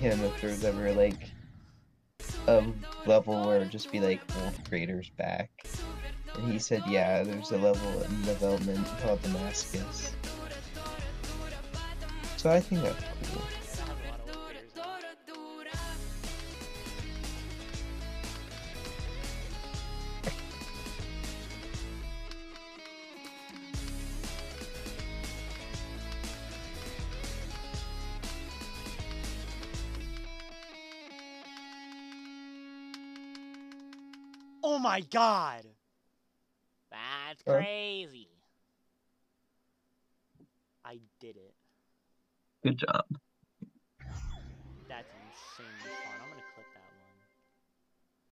him if there's ever like a level where just be like old Crater's back. And he said, yeah, there's a level in development called Damascus. So I think that's cool. Oh my god. That's crazy. I did it. Good job. That's insane.